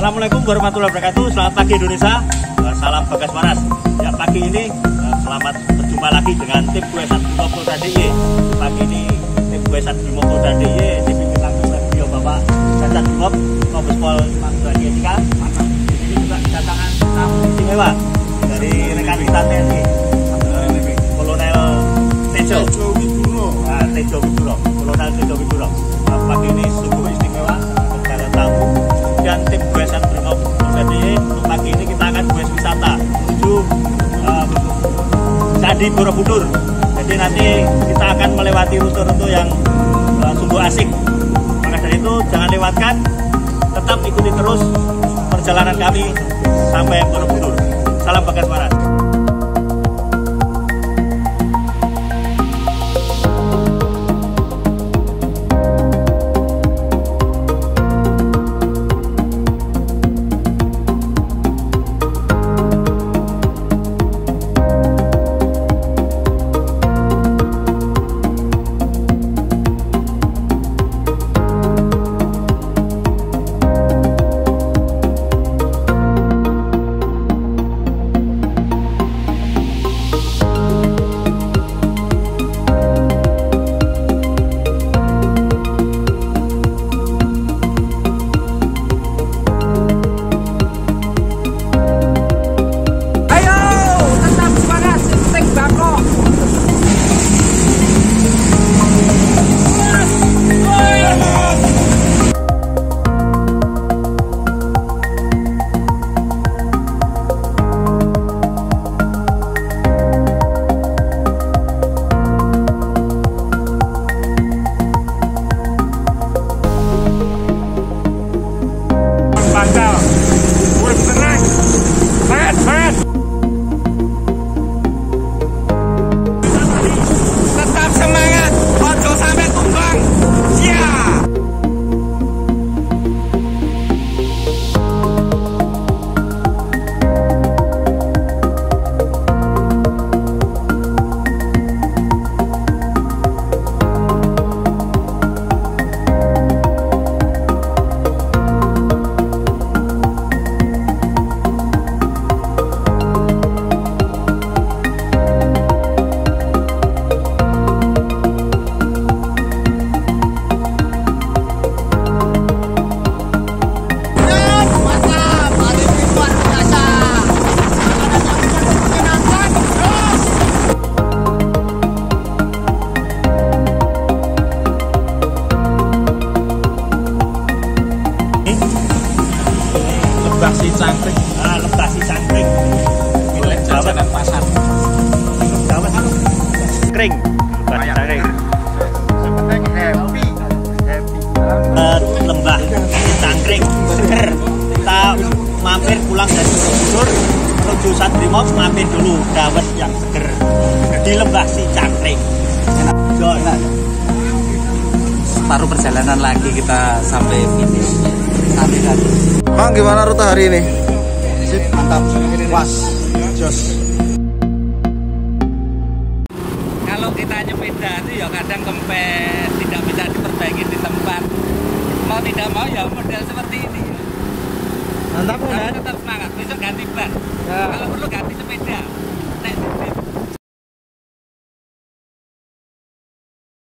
Assalamualaikum warahmatullahi wabarakatuh. Selamat pagi Indonesia. Eh, Salam Bagas Waras. Ya pagi ini eh, selamat berjumpa lagi dengan tim Buesan Bimo Polda DIY. Pagi ini tim Buesan Bimo Polda DIY dipimpin langsung oleh beliau Bapak Cacat Bimob, Kombes Pol Madura Jessica. Di sini juga kedatangan tamu istimewa dari rekan kita TNI. Kolonel Tejo. Tejo Widuro, Kolonel Tejo Candi Borobudur. Jadi nanti kita akan melewati rute-rute yang uh, sungguh asik. Maka dari itu jangan lewatkan, tetap ikuti terus perjalanan kami sampai Borobudur. Salam Bagas Waras. Si cangkrik. Penting happy. Happy. Lembah si cangkrik seger. Kita mampir pulang dari Borobudur menuju Satbrimob mampir dulu dawet yang seger di lembah si cangkrik. Enak. Enak. separuh perjalanan lagi kita sampai finish sampai tadi Bang gimana rute hari ini? Sip, mantap. Was. Jos. Kita nyepeda itu ya kadang kempes tidak bisa diperbaiki di tempat. Mau tidak mau ya model seperti ini Mantap tapi tetap semangat